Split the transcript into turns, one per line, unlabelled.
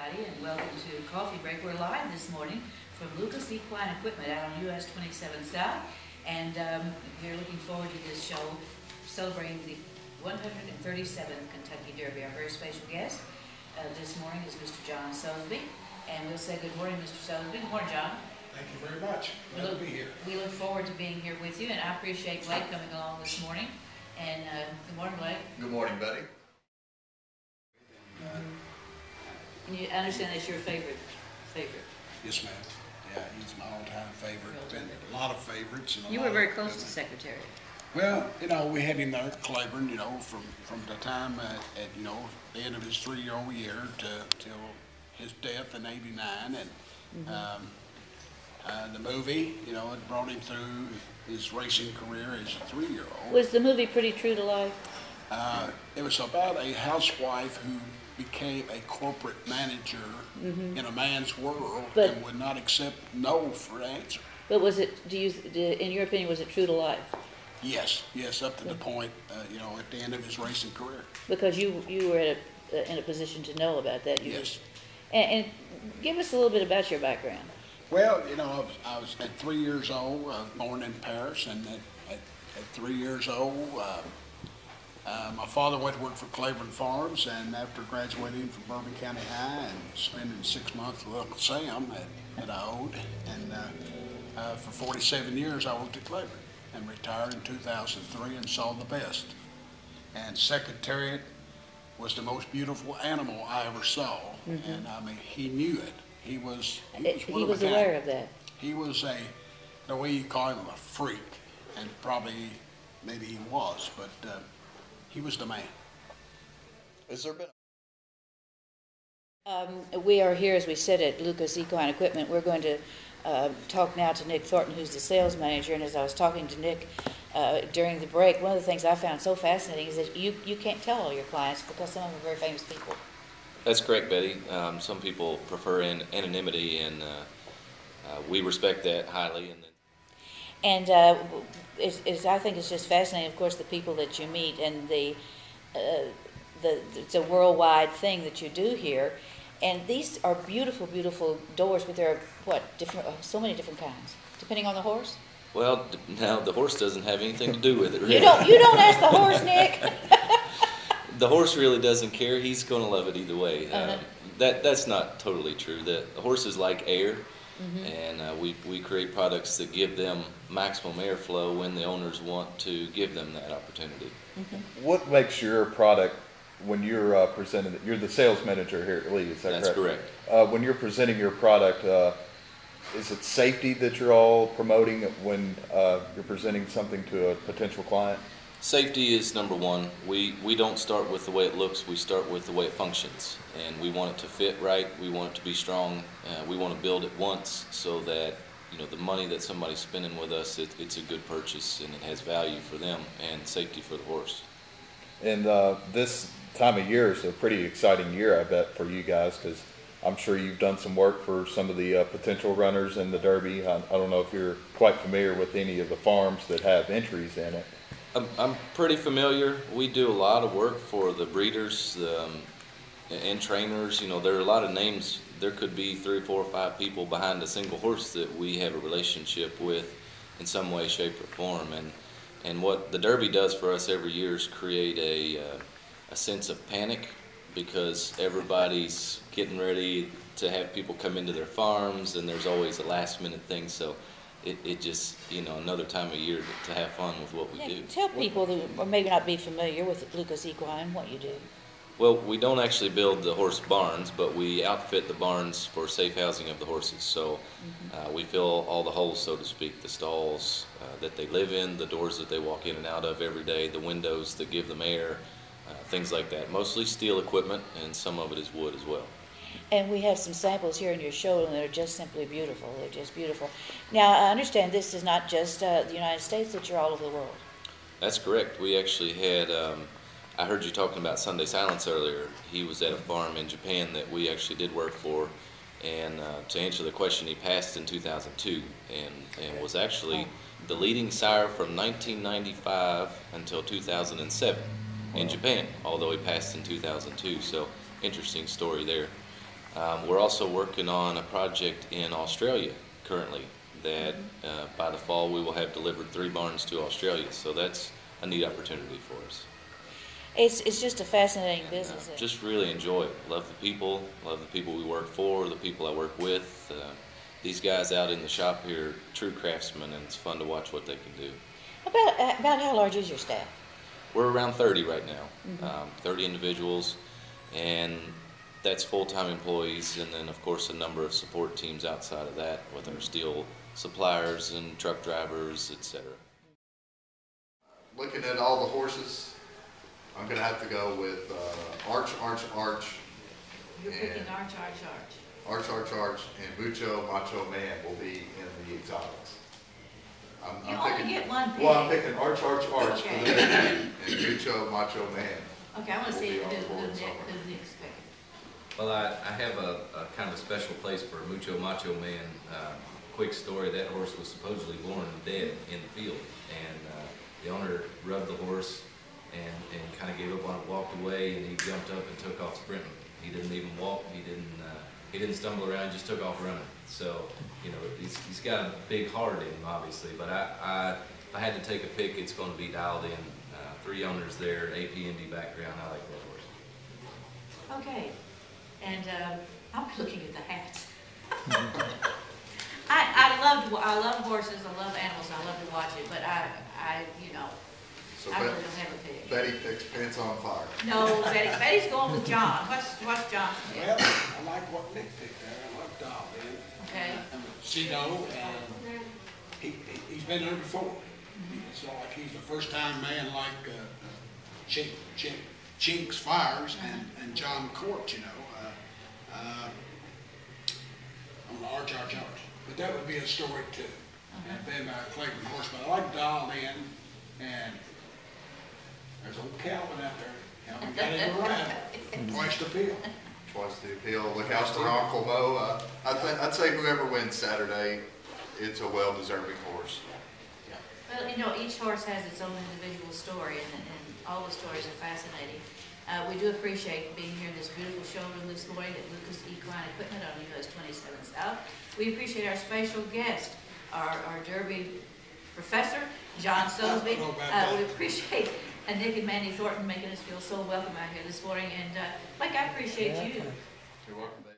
everybody, and welcome to Coffee Break. We're live this morning from Lucas Equine Equipment out on US 27 South, and um, we're looking forward to this show celebrating the 137th Kentucky Derby. Our very special guest uh, this morning is Mr. John Sosby, and we'll say good morning, Mr. Sosby. Good morning, John.
Thank you very much.
We
Glad
look,
to be here.
we look forward to being here with you, and I appreciate Blake coming along this morning. And uh, good morning, Blake.
Good morning, Betty.
And you I understand that's your favorite, favorite.
Yes, ma'am. Yeah, he's my all-time favorite. Been a lot of favorites. And a
You
lot
were
of-
very close to Secretariat.
Well, you know, we had him there at Claiborne, you know, from, from the time at, at, you know, the end of his three-year-old year to, till his death in eighty-nine. And, um, uh, the movie, you know, it brought him through his racing career as a three-year-old.
Was the movie pretty true to life?
Uh, it was about a housewife who became a corporate manager in a man's world
But-
and would not accept no for an answer.
But was it, do you, in your opinion, was it true to life?
Yes, yes, up to the point, uh, you know, at the end of his racing career.
Because you, you were a, in a position to know about that. You-
Yes.
And, and give us a little bit about your background.
Well, you know, I was, I was at three years old, was born in Paris, and at, at, at three years old, uh, my father went to work for Claiborne Farms, and after graduating from Bourbon County High and spending six months with Uncle Sam that, that I owed, and uh, uh, for 47 years I worked at Claiborne and retired in 2003 and saw the best. And Secretariat was the most beautiful animal I ever saw, and I mean, he knew it. He was he was, one
He
of
was aware of that.
He was a, the way you call him, a freak, and probably, maybe he was, but uh, he was the man.
Has there been
Um, we are here, as we said, at Lucas Equine Equipment. We're going to uh, talk now to Nick Thornton, who's the sales manager. And as I was talking to Nick uh, during the break, one of the things I found so fascinating is that you, you can't tell all your clients because some of them are very famous people.
That's correct, Betty. Um, some people prefer an- anonymity, and uh, uh, we respect that highly. And
And uh, it's, it's, I think it's just fascinating, of course, the people that you meet and the, uh, the, it's a worldwide thing that you do here. And these are beautiful, beautiful doors, but there are, what, different, oh, so many different kinds, depending on the horse?
well, now the horse doesn't have anything to do with it. Really.
You don't, you don't ask the horse, Nick.
the horse really doesn't care. He's going to love it either way.
Uh-huh.
Um, that that's not totally true. The, the horse is like air. And uh, we we create products that give them maximum airflow when the owners want to give them that opportunity.
what makes your product when you're uh, presenting it? You're the sales manager here at Lee, is that
That's
correct?
correct.
Uh, when you're presenting your product, uh, is it safety that you're all promoting when uh, you're presenting something to a potential client?
Safety is number one. We, we don't start with the way it looks, we start with the way it functions. And we want it to fit right, we want it to be strong, uh, we want to build it once so that, you know, the money that somebody's spending with us, it, it's a good purchase and it has value for them and safety for the horse.
And uh, this time of year is a pretty exciting year, I bet, for you guys, because I'm sure you've done some work for some of the uh, potential runners in the Derby. I, I don't know if you're quite familiar with any of the farms that have entries in it.
I'm, I'm pretty familiar. We do a lot of work for the breeders um, and trainers. You know, there are a lot of names. There could be three, four, or five people behind a single horse that we have a relationship with in some way, shape, or form. And and what the Derby does for us every year is create a uh, a sense of panic because everybody's getting ready to have people come into their farms, and there's always a last minute thing. So. It, it just, you know, another time of year to, to have fun with what we
Yeah,
do.
Tell people who or maybe not be familiar with Lucas Equine what you do.
Well, we don't actually build the horse barns, but we outfit the barns for safe housing of the horses. So uh, we fill all the holes, so to speak, the stalls uh, that they live in, the doors that they walk in and out of every day, the windows that give them air, uh, things like that. Mostly steel equipment, and some of it is wood as well.
And we have some samples here in your show, and they're just simply beautiful. They're just beautiful. Now, I understand this is not just uh, the United States, that you're all over the world.
That's correct. We actually had. Um, I heard you talking about Sunday Silence earlier. He was at a farm in Japan that we actually did work for, and uh, to answer the question, he passed in 2002, and and was actually the leading sire from 1995 until 2007 in Japan. Although he passed in 2002, so interesting story there. Um, we're also working on a project in Australia currently that uh, by the fall we will have delivered three barns to Australia. So that's a neat opportunity for us.
It's, it's just a fascinating
And, uh,
business.
just really enjoy it. Love the people, love the people we work for, the people I work with. Uh, these guys out in the shop here, true craftsmen, and it's fun to watch what they can do.
About, uh, about how large is your staff?
We're around 30 right now, um, 30 individuals, and that's full-time employees, and then of course a number of support teams outside of that with our steel suppliers and truck drivers, etc.
looking at all the horses, I'm gonna have to go with uh, Arch, Arch, Arch,
You're picking Archarcharch. Arch, Arch,
Arch, and Mucho Macho Man will be in the exotics. I'm,
You
I'm
only
picking.
get one pick.
Well, I'm picking Archarcharch for the next and Mucho Macho Man.
Okay, I want to
Will
see
be
who,
on
who
board
Nick,
somewhere.
Well, I, I have a, a kind of a special place for a Mucho Macho Man. Uh, quick story, that horse was supposedly born dead in the field. And uh, the owner rubbed the horse and, and kind of gave up on it, walked away, and he jumped up and took off sprinting. He didn't even walk, he didn't, uh, he didn't stumble around, just took off running. So, you know, he's, he's got a big heart in him, obviously, but I, I, if I had to take a pick, it's going to be dialed in. Uh, three owners there, AP Indy background, I like that horse.
Okay, and, um, I'm looking at the hats. I, I love, I love horses, I love animals, I love to watch it, but I, I, you know,
So
I really don't have a pick.
Betty picks Pants on Fire.
No, Betty, Betty's going with John. What's, what's John's pick?
Well, I like what Nick picked there, I like Doll, man.
Okay.
Zito, and he, he- he's been there before. It's not like he's a first-time man like, uh, Chink, Chink, Jinks Fires and, and Jon Court, you know, uh, uh, on the Archarcharch. But that would be a story too. And then by Clayton Horse, but I like Doll in, and there's old Calvin out there. Calvin got him around, twice the appeal.
Twice the appeal. Look out for Uncle Mo. Uh, I think I'd say whoever wins Saturday, it's a well-deserving horse.
Well, you know, each horse has its own individual story, and, and all the stories are fascinating. Uh, we do appreciate being here in this beautiful showroom this morning at Lucas Equine Equipment on US twenty-seven South. We appreciate our special guest, our, our Derby professor, John Sosby.
I don't know about
Uh, we appreciate uh, Nick and Mandy Thornton making us feel so welcome out here this morning, and, uh, Mike, I appreciate you.
You're welcome.